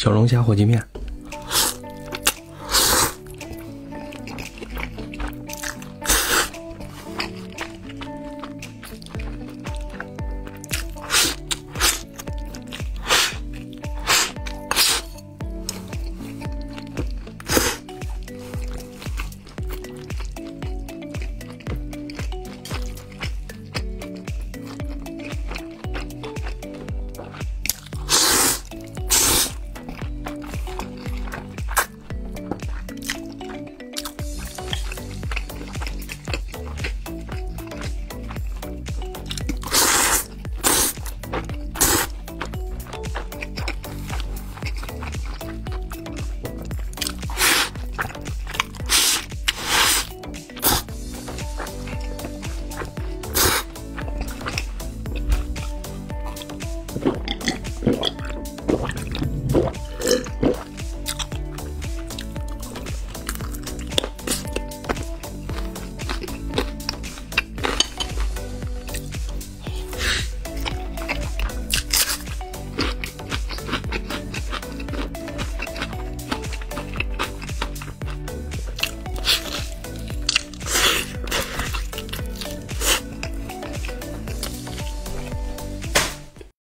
小龙虾火鸡面。